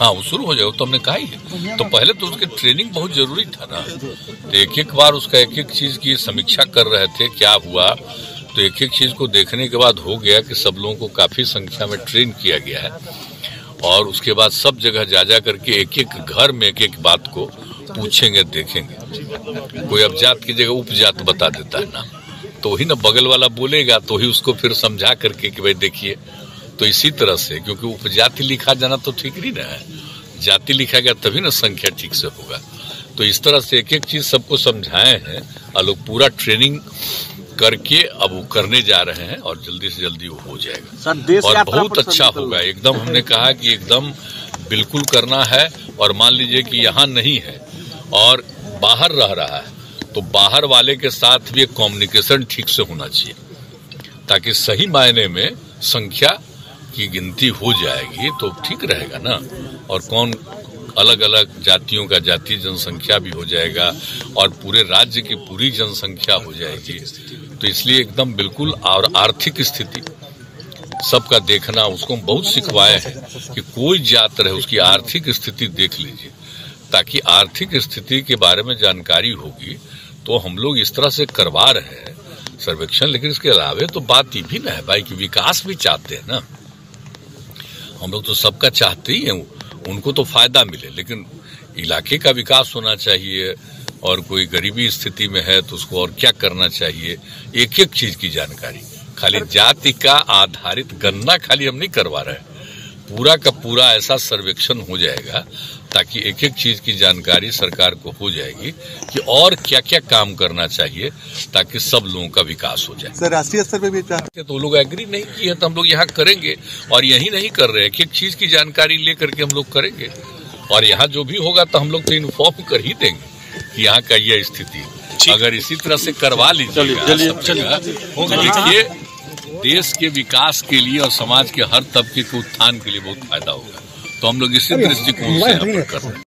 हाँ वो शुरू हो जाएगा तो हमने कहा ही है। तो पहले तो उसके ट्रेनिंग बहुत ज़रूरी था ना। तो एक एक बार उसका एक एक चीज़ की समीक्षा कर रहे थे, क्या हुआ? तो एक एक चीज़ को देखने के बाद हो गया कि सब लोगों को काफ़ी संख्या में ट्रेन किया गया है। और उसके बाद सब जगह जा जा करके एक एक घर में एक एक बात को पूछेंगे, देखेंगे। कोई अब जात की जगह उपजात बता देता है ना। तो वही ना बगल वाला बोलेगा तो ही उसको फिर समझा करके कि भाई देखिए तो इसी तरह से क्योंकि उपजाति लिखा जाना तो ठीक नहीं ना है। जाति लिखा गया तभी ना संख्या ठीक से होगा। तो इस तरह से एक एक चीज़ सबको समझाए हैं। और लोग पूरा ट्रेनिंग करके अब वो करने जा रहे हैं और जल्दी से जल्दी वो हो जाएगा। सर देश और बहुत अच्छा होगा। एकदम हमने कहा कि एकदम बिल्कुल करना है और मान लीजिए कि यहाँ नहीं है और बाहर रह रहा है तो बाहर वाले के साथ भी एक कम्युनिकेशन ठीक से होना चाहिए ताकि सही मायने में संख्या की गिनती हो जाएगी तो ठीक रहेगा ना? और कौन अलग अलग जातियों का जातीय जनसंख्या भी हो जाएगा और पूरे राज्य की पूरी जनसंख्या हो जाएगी। तो इसलिए एकदम बिल्कुल और आर्थिक स्थिति। सबका देखना, उसको हम बहुत सिखवाए हैं कि कोई जात रहे, उसकी आर्थिक स्थिति देख लीजिए। ताकि आर्थिक स्थिति के बारे में जानकारी होगी तो हम लोग इस तरह से करवा रहे हैं सर्वेक्षण। लेकिन इसके अलावे तो बात ये भी ना है भाई, कि विकास भी चाहते हैं ना। हम लोग तो सबका चाहते ही हैं उनको तो फ़ायदा मिले लेकिन इलाके का विकास होना चाहिए और कोई गरीबी स्थिति में है तो उसको और क्या करना चाहिए एक एक चीज़ की जानकारी। खाली जाति का आधारित गणना खाली हम नहीं करवा रहे हैं। पूरा का पूरा ऐसा सर्वेक्षण हो जाएगा ताकि एक एक चीज़ की जानकारी सरकार को हो जाएगी कि और क्या क्या काम करना चाहिए ताकि सब लोगों का विकास हो जाए। सर राष्ट्रीय स्तर पे भी तो लोग एग्री नहीं किए तो हम लोग यहाँ करेंगे और यही नहीं कर रहे एक एक चीज़ की जानकारी लेकर के हम लोग करेंगे। और यहाँ जो भी होगा तो हम लोग तो इन्फॉर्म कर ही देंगे कि यहाँ का यह स्थिति। अगर इसी तरह से करवा तो देखिए देश के विकास के लिए और समाज के हर तबके के उत्थान के लिए बहुत फ़ायदा होगा। तो हम लोग इसी दृष्टिकोण से कर रहे हैं।